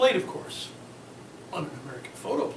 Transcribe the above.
played, of course, on an American photo